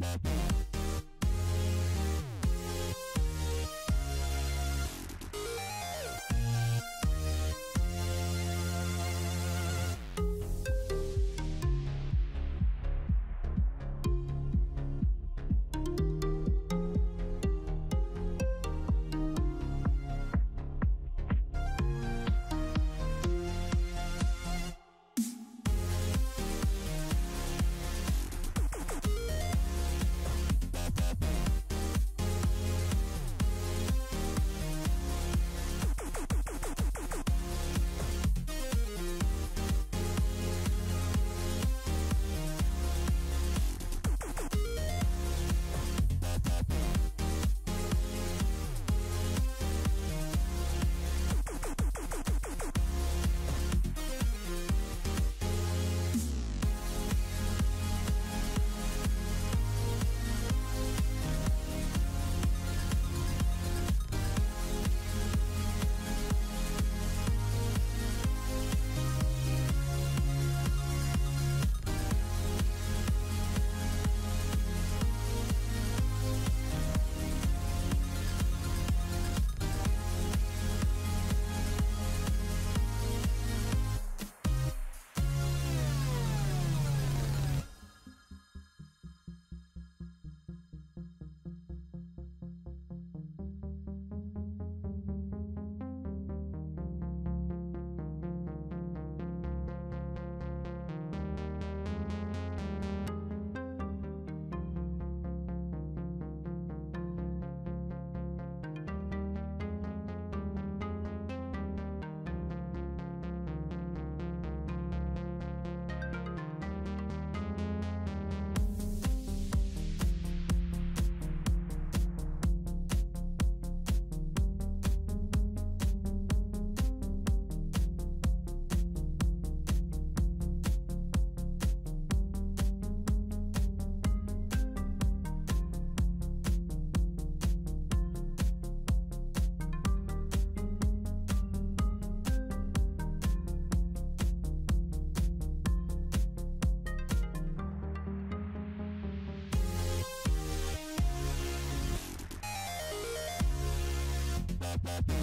Bye. Bye.